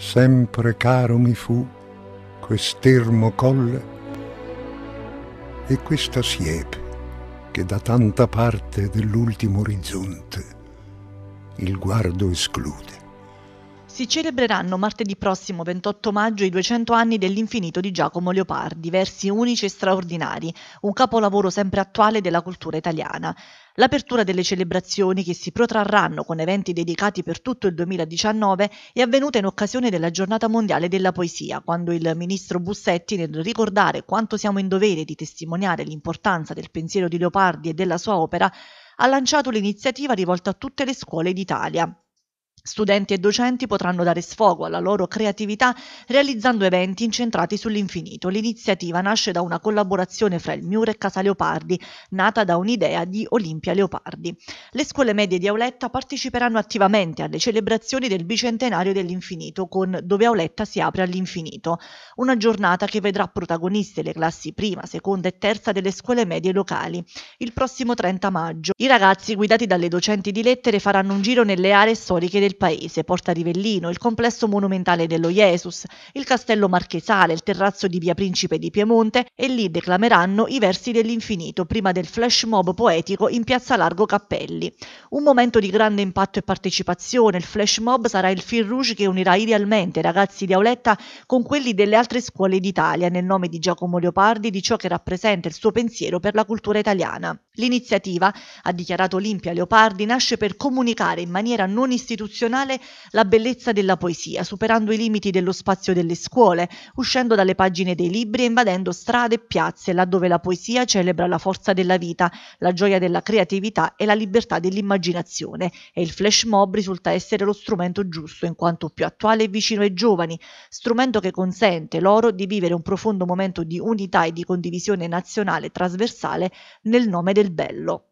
sempre caro mi fu quest'ermo colle e questa siepe che da tanta parte dell'ultimo orizzonte il guardo esclude. Si celebreranno martedì prossimo 28 maggio i 200 anni dell'infinito di Giacomo Leopardi, versi unici e straordinari, un capolavoro sempre attuale della cultura italiana. L'apertura delle celebrazioni, che si protrarranno con eventi dedicati per tutto il 2019, è avvenuta in occasione della Giornata Mondiale della Poesia, quando il ministro Bussetti, nel ricordare quanto siamo in dovere di testimoniare l'importanza del pensiero di Leopardi e della sua opera, ha lanciato l'iniziativa rivolta a tutte le scuole d'Italia. Studenti e docenti potranno dare sfogo alla loro creatività realizzando eventi incentrati sull'infinito. L'iniziativa nasce da una collaborazione fra il Miure e Casa Leopardi, nata da un'idea di Olimpia Leopardi. Le scuole medie di Auletta parteciperanno attivamente alle celebrazioni del bicentenario dell'infinito con Dove Auletta si apre all'infinito, una giornata che vedrà protagoniste le classi prima, seconda e terza delle scuole medie locali. Il prossimo 30 maggio i ragazzi guidati dalle docenti di lettere faranno un giro nelle aree storiche del del paese, Porta Rivellino, il complesso monumentale dello Jesus, il castello marchesale, il terrazzo di via Principe di Piemonte e lì declameranno i versi dell'infinito prima del flash mob poetico in piazza Largo Cappelli. Un momento di grande impatto e partecipazione, il flash mob sarà il fil rouge che unirà idealmente i ragazzi di Auletta con quelli delle altre scuole d'Italia nel nome di Giacomo Leopardi di ciò che rappresenta il suo pensiero per la cultura italiana. L'iniziativa, ha dichiarato Olimpia Leopardi, nasce per comunicare in maniera non istituzionale eccezionale la bellezza della poesia, superando i limiti dello spazio delle scuole, uscendo dalle pagine dei libri e invadendo strade e piazze laddove la poesia celebra la forza della vita, la gioia della creatività e la libertà dell'immaginazione e il flash mob risulta essere lo strumento giusto in quanto più attuale e vicino ai giovani, strumento che consente loro di vivere un profondo momento di unità e di condivisione nazionale trasversale nel nome del bello.